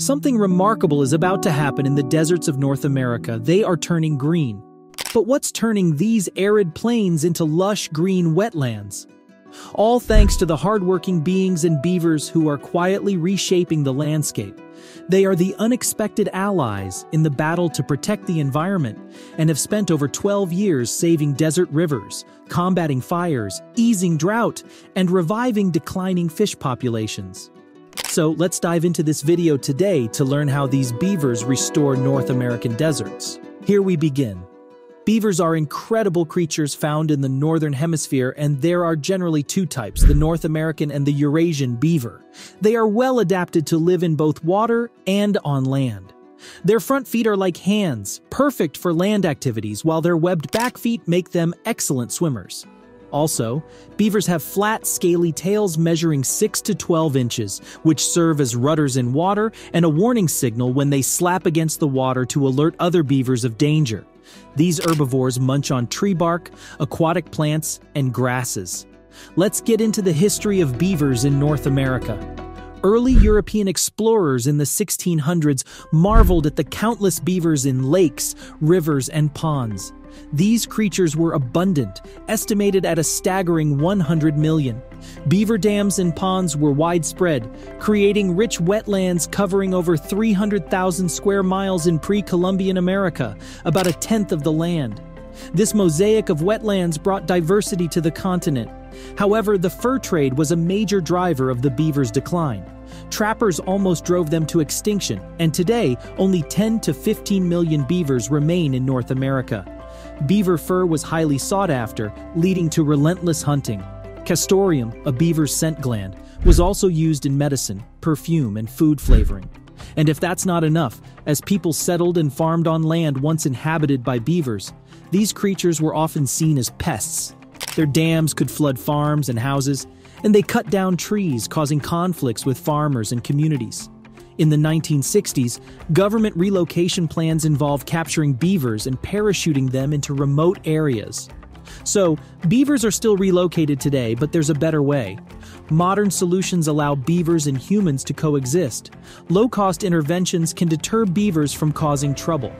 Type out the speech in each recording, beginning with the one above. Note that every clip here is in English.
Something remarkable is about to happen in the deserts of North America. They are turning green. But what's turning these arid plains into lush green wetlands? All thanks to the hardworking beings and beavers who are quietly reshaping the landscape. They are the unexpected allies in the battle to protect the environment and have spent over 12 years saving desert rivers, combating fires, easing drought, and reviving declining fish populations. So let's dive into this video today to learn how these beavers restore North American deserts. Here we begin. Beavers are incredible creatures found in the northern hemisphere, and there are generally two types, the North American and the Eurasian beaver. They are well adapted to live in both water and on land. Their front feet are like hands, perfect for land activities, while their webbed back feet make them excellent swimmers. Also, beavers have flat, scaly tails measuring 6 to 12 inches, which serve as rudders in water and a warning signal when they slap against the water to alert other beavers of danger. These herbivores munch on tree bark, aquatic plants, and grasses. Let's get into the history of beavers in North America. Early European explorers in the 1600s marveled at the countless beavers in lakes, rivers, and ponds. These creatures were abundant, estimated at a staggering 100 million. Beaver dams and ponds were widespread, creating rich wetlands covering over 300,000 square miles in pre-Columbian America, about a tenth of the land. This mosaic of wetlands brought diversity to the continent. However, the fur trade was a major driver of the beaver's decline. Trappers almost drove them to extinction, and today only 10 to 15 million beavers remain in North America. Beaver fur was highly sought after, leading to relentless hunting. Castoreum, a beaver's scent gland, was also used in medicine, perfume, and food flavoring. And if that's not enough, as people settled and farmed on land once inhabited by beavers, these creatures were often seen as pests. Their dams could flood farms and houses, and they cut down trees, causing conflicts with farmers and communities. In the 1960s, government relocation plans involved capturing beavers and parachuting them into remote areas. So, beavers are still relocated today, but there's a better way. Modern solutions allow beavers and humans to coexist. Low cost interventions can deter beavers from causing trouble.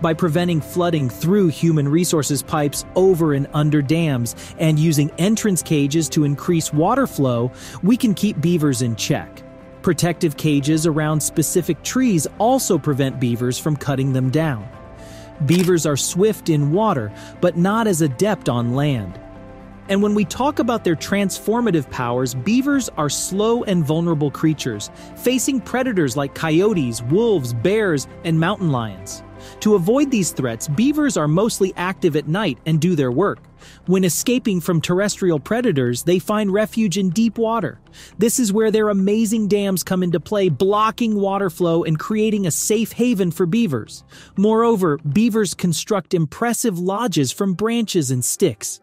By preventing flooding through human resources pipes over and under dams and using entrance cages to increase water flow, we can keep beavers in check. Protective cages around specific trees also prevent beavers from cutting them down. Beavers are swift in water, but not as adept on land. And when we talk about their transformative powers, beavers are slow and vulnerable creatures, facing predators like coyotes, wolves, bears, and mountain lions. To avoid these threats, beavers are mostly active at night and do their work. When escaping from terrestrial predators, they find refuge in deep water. This is where their amazing dams come into play, blocking water flow and creating a safe haven for beavers. Moreover, beavers construct impressive lodges from branches and sticks.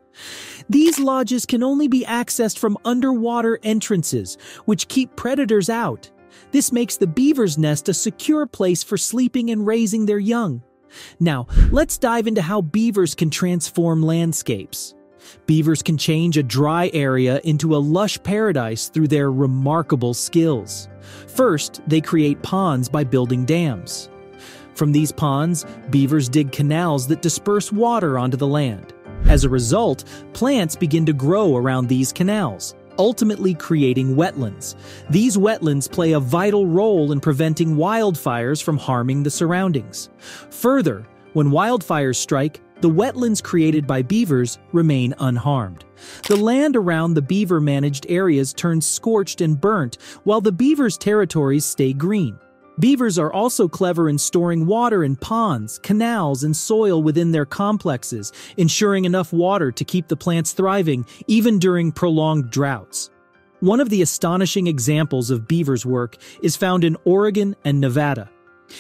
These lodges can only be accessed from underwater entrances, which keep predators out. This makes the beaver's nest a secure place for sleeping and raising their young. Now, let's dive into how beavers can transform landscapes. Beavers can change a dry area into a lush paradise through their remarkable skills. First, they create ponds by building dams. From these ponds, beavers dig canals that disperse water onto the land. As a result, plants begin to grow around these canals ultimately creating wetlands. These wetlands play a vital role in preventing wildfires from harming the surroundings. Further, when wildfires strike, the wetlands created by beavers remain unharmed. The land around the beaver managed areas turns scorched and burnt, while the beaver's territories stay green. Beavers are also clever in storing water in ponds, canals, and soil within their complexes, ensuring enough water to keep the plants thriving even during prolonged droughts. One of the astonishing examples of beavers' work is found in Oregon and Nevada.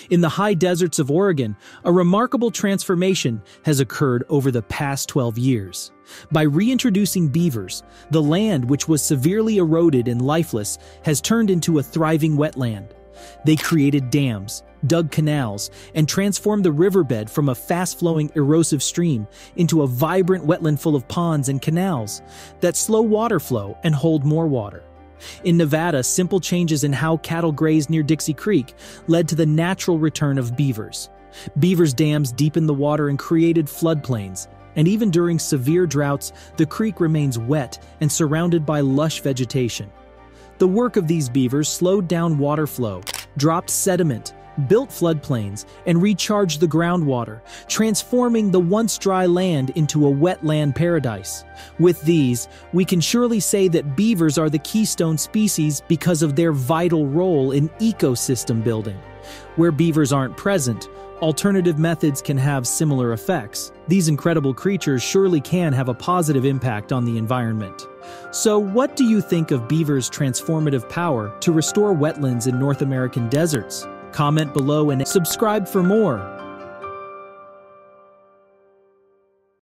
In the high deserts of Oregon, a remarkable transformation has occurred over the past 12 years. By reintroducing beavers, the land which was severely eroded and lifeless has turned into a thriving wetland. They created dams, dug canals, and transformed the riverbed from a fast-flowing erosive stream into a vibrant wetland full of ponds and canals that slow water flow and hold more water. In Nevada, simple changes in how cattle graze near Dixie Creek led to the natural return of beavers. Beavers' dams deepened the water and created floodplains, and even during severe droughts, the creek remains wet and surrounded by lush vegetation. The work of these beavers slowed down water flow, dropped sediment, built floodplains, and recharged the groundwater, transforming the once dry land into a wetland paradise. With these, we can surely say that beavers are the keystone species because of their vital role in ecosystem building. Where beavers aren't present, alternative methods can have similar effects. These incredible creatures surely can have a positive impact on the environment. So, what do you think of beavers' transformative power to restore wetlands in North American deserts? Comment below and subscribe for more.